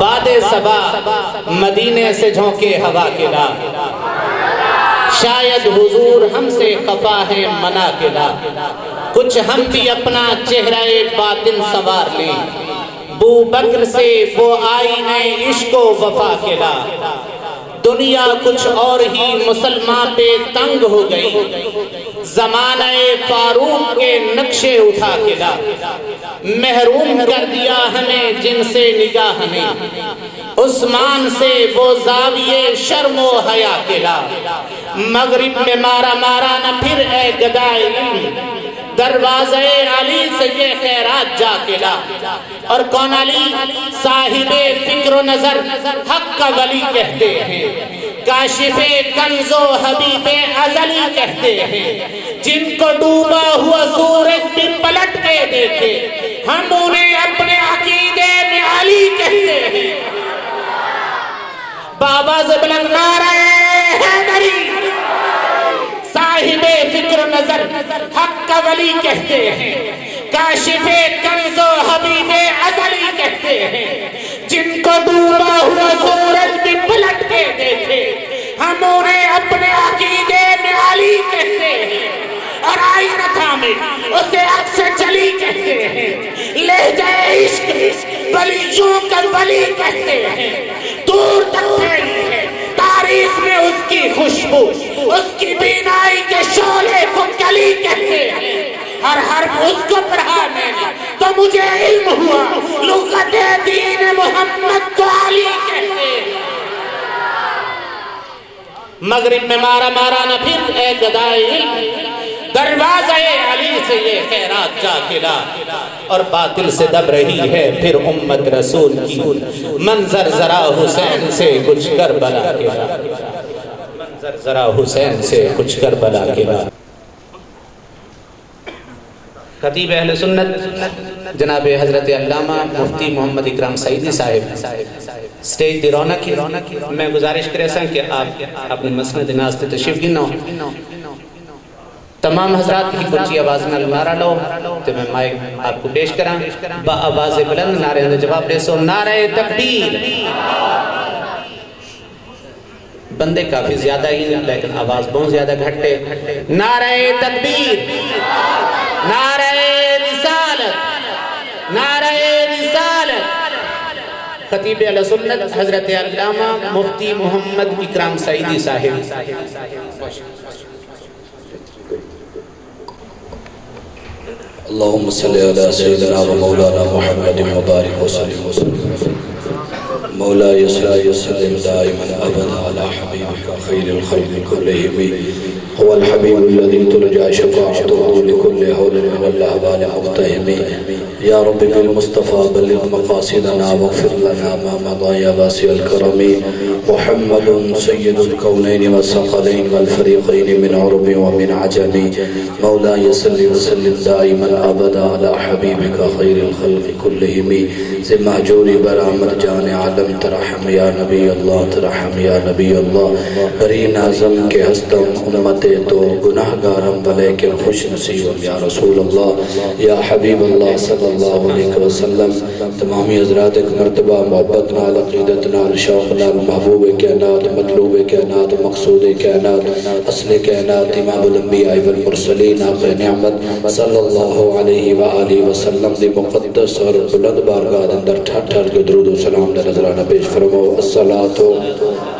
باد سبا مدینے سے جھونکے ہوا کے لا شاید حضور ہم سے خفا ہے منا کے لا کچھ ہم بھی اپنا چہرہ باطن سوار لیں۔ بو بکر سے وہ آئینے عشق و وفا کے لا دنیا کچھ اور ہی مسلمان پہ تنگ ہو گئی۔ زمانہ فاروق کے نقشے اٹھا کے لا محروم کر دیا ہمیں جن سے نگاہ نے عثمان سے وہ زاویے شرم و حیا کے لا مغرب میں مارا مارا نہ پھر اے گدائے دروازے علی سے یہ خیرات جا کے لا اور کون علی؟ صاحب فکر و نظر حق کا ولی کہتے ہیں۔ کاشف کنز و حبیب ازلی کہتے ہیں۔ جن کو ڈوبا ہوا سورج بھی پلٹ کے دیکھے۔ ہم انہیں اپنے عقیدے میں علی کہتے ہیں۔ بابا زبلنگ نعرہ حیدری۔ صاحب فکر نظر حق کا ولی کہتے ہیں۔ کاشف کنز و حبیب ازلی کہتے ہیں۔ جن کو ڈوبا اسے عکس چلی کہتے ہیں۔ لے جائے عشق ولیوں کا ولی کہتے ہیں۔ دور تک پھیلی ہے۔ تاریخ میں اس کی خوشبو، اس کی بینائی کے شعلے کو کلی کہتے ہیں۔ ہر ہر اس کو پڑھا میں نے۔ تو مجھے علم ہوا، لغت دین محمد کو علی کہتے ہیں۔ مغرب میں مارا مارا نہ پھر، اے گدائے علم، دروازہ سے یہ خیرات جا کلا اور باطل سے دب رہی ہے پھر امت رسول کی۔ منظر ذرا حسین سے کچھ کر بلا کے منظر ذرا حسین سے کچھ کر بلا کے خطیب اہل سنت، جناب حضرت علامہ مفتی محمد اکرام سعیدی صاحب۔ سٹیج دی رونق۔ میں گزارش کرے سن کہ آپ اپنے مسند ناز تشریف گنو تمام حضرات کی کچھی آواز نہ لارا لو، تو میں مائک آپ کو پیش کرا با آواز بلند نعرے اندر جواب دے، سو نعرہ تکبیر بندے کافی زیادہ ہی، لیکن آواز بہت زیادہ گھٹے نعرہ تکبیر نعرہ رسالت۔ نعرہ رسالت۔ خطیب علیہ سنت، حضرت علامہ مفتی محمد اکرام سعیدی صاحب۔ اللهم صل على سيدنا ومولانا محمد مبارك وسلم. مولا يسلم دائما ابدا على حبيبك خير الخير كلهم. هو الحبيب الذي ترجى شفاعته لكل هول من الأهوال مقتهم يا رب بالمصطفى بلغ مقاصدنا واغفر لنا ما مضى يا واسع الكرم. محمد سيد الكونين والثقلين والفريقين من عرب ومن عجم. مولاي صل وسلم دائما أبدا على حبيبك خير الخلق كلهم. سے محجوری برآمد جان عالم ترحم یا نبی اللہ ترحم یا نبی اللہ بری نازم کے ہستم دے تو گناہ گارم ولیکن خوش نصیب یا رسول اللہ، یا حبیب اللہ صلی اللہ علیہ وسلم۔ تمامی حضرات، ایک مرتبہ محبت نال عقیدت نال شوق نال محبوب کائنات، مطلوب کائنات، مقصود کائنات، اصل کائنات، امام الانبیاء والمرسلین آقا نعمت، صلی اللہ علیہ وآلہ وسلم دی مقدس اور بلند بارگاہ اندر ٹھر ٹھر کے درود و سلام دے نظرانہ پیش فرمو الصلاة.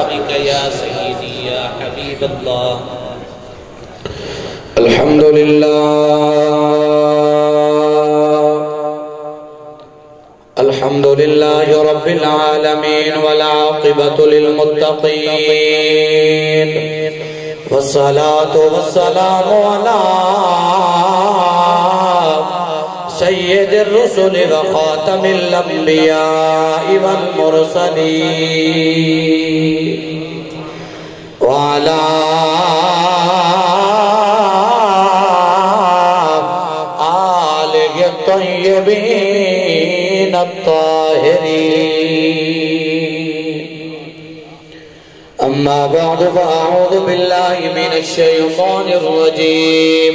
وصحابك يا سيدي يا حبيب الله. الحمد لله. الحمد لله رب العالمين والعاقبة للمتقين. والصلاة والسلام على سيد الرسل وخاتم الأنبياء والمرسلين. وعلى آله الطيبين الطاهرين. أما بعد فأعوذ بالله من الشيطان الرجيم.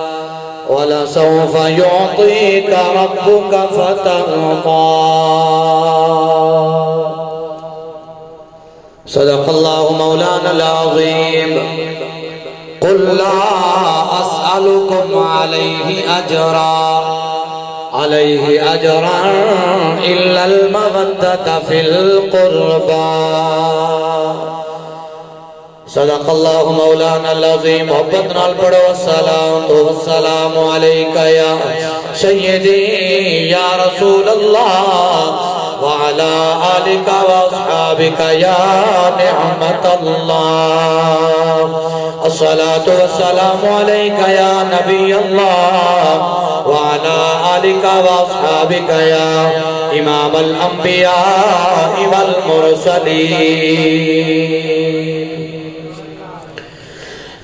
ولسوف يعطيك ربك فترضى. صدق الله مولانا العظيم. قل لا أسألكم عليه أجرا. عليه أجرا إلا المودة في القربى. صدق الله مولانا العظيم محبتنا البڑ والسلام تو والسلام عليك يا سيدي يا رسول الله وعلى آلك وأصحابك يا نعمة الله الصلاة والسلام عليك يا نبي الله وعلى آلك وأصحابك يا إمام الأنبياء والمرسلين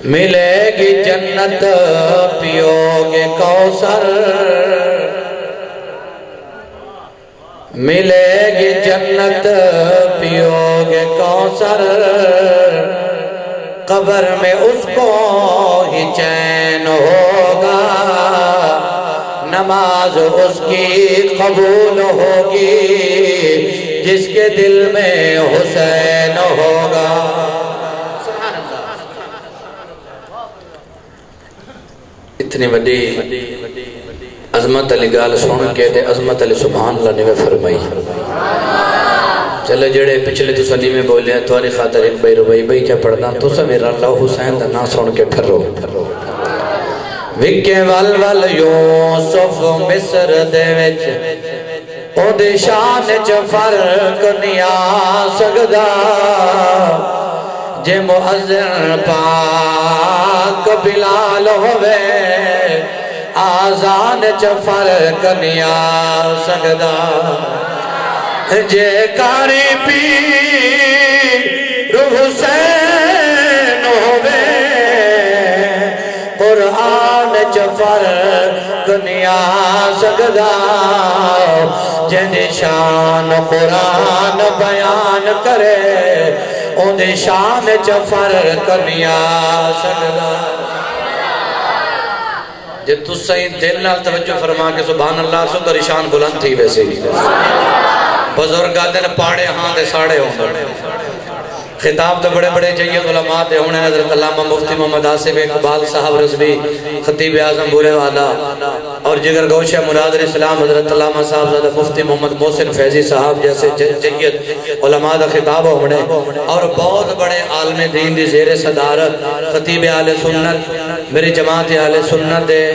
ملے گی جنت پیو گے کوسر ملے گی جنت پیو گے کوسر قبر میں اس کو ہی چین ہوگا۔ نماز اس کی قبول ہوگی، جس کے دل میں حسین ہوگا۔ اتنی وڈی عظمت علی گال سن کے تے عظمت علی سبحان اللہ نے فرمائی۔ چلے جڑے پچھلے تو سنی میں بولے ہیں تواری خاطر ایک بھائی ربائی بھائی کیا پڑھنا، تو سا میرا اللہ حسین دا نا سن کے پھر رو۔ وکے ول ول یوسف مصر دے وچ، او دے شان چ فرق نہیں آ سکدا۔ جے مؤذن پاک بلال ہوئے آزان چ فرق نہیں آ سکدا جے کاری پی روح حسین قرآن چ فرق نہیں سکدا۔ جن شان قرآن بیان کرے ان شان چ فرق نہیں سکدا۔ جے تو صحیح دل نال توجہ فرما کے سبحان اللہ، سو تو شان بلند تھی ویسے۔ ہی بزرگ آدھے پاڑے ہاں دے ساڑے ہوں۔ خطاب تو بڑے بڑے جید علماء دے ہونے، حضرت علامہ مفتی محمد آصف اقبال صاحب رضوی خطیب اعظم بولے والا، اور جگر گوشہ مراد الاسلام، حضرت علامہ صاحب زادہ مفتی محمد محسن فیضی صاحب جیسے جی- جید علماء دا خطاب ہونے۔ اور بہت بڑے عالم دین دی زیر صدارت، خطیب آل سنت، میری جماعت آل سنت دے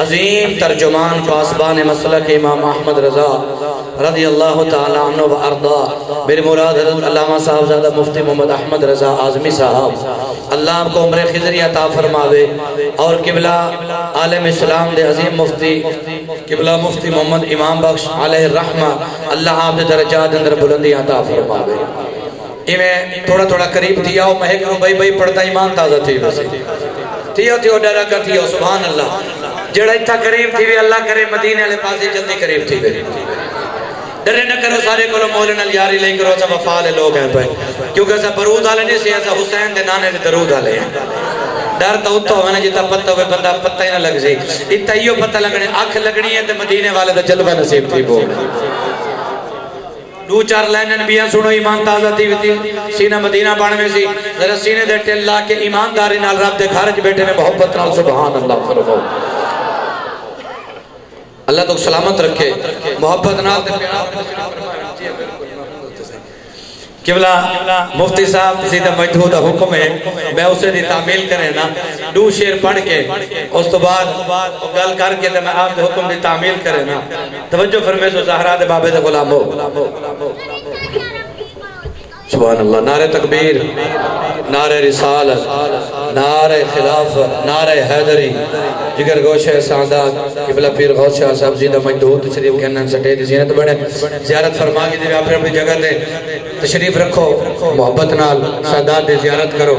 عظیم ترجمان پاسبان مسلک امام احمد رضا رضی اللہ تعالی عنہ و ارضا، میرے مراد حضرت علامہ صاحب زادہ مفتی محمد احمد رضا آزمی صاحب، اللہ آپ کو عمر خضری عطا فرماوے اور قبلہ عالم اسلام دے عظیم مفتی، قبلہ مفتی محمد امام بخش علیہ الرحمہ، اللہ آپ دے درجات اندر بلندی عطا فرماوے۔ ایمیں تھوڑا تھوڑا قریب تھی آؤ مہک رو بھائی بھائی پڑھتا ایمان تازہ تھی ویسے تھیو تھیو ڈرا کر تھیو سبحان اللہ۔ جڑا اتھا قریب تھی بھی اللہ کرے مدینہ علیہ پاسے جلدی قریب تھی بھی ڈرے نہ کرو سارے کو مولن الیاری لے کرو سا وفال لوگ ہیں پہ کیونکہ ایسا برود آلے نہیں سی ایسا حسین دے نانے دے درود آلے ہیں۔ ڈر تو اتھا ہوئے نا جی، جتا پتہ ہوئے، بندہ پتہ ہی نہ لگ سی اتھا ہیو پتہ لگنے آنکھ لگنی ہے تے مدینے والے دا جلوہ نصیب تھی بو دو چار لینن بیاں سنو، ایمان تازہ تھی ہوتی سینہ مدینہ بانوے سی۔ ذرا سینے دے ٹل لا کے ایمانداری نال رب دے گھرج بیٹے میں محبت نال سبحان اللہ فرماؤ اللہ تو سلامت رکھے، محبت نال دے جی ہاں، قبلہ مفتی صاحب سیدھا مجھودہ حکم ہے، میں اسے دی تعمیل کرے نا۔ دو شیر پڑھ کے، اس تو بعد گل کر کے میں آپ دے حکم دی تعمیل کرے نا۔ توجہ فرمے سو زہرہ دے بابے دے غلام ہو سبحان اللہ، نعرہ تکبیر، نعرہ رسالت۔ نعرہ خلافت نعرہ حیدری، جگر گوشہ سعادات قبلہ پیر غوث شاہ صاحب زیدہ مجدود تشریف کہنا سٹے دی زینت بڑھے زیارت فرما کی دی اپنے اپنی جگہ دے تشریف رکھو، محبت نال سادات دے زیارت کرو۔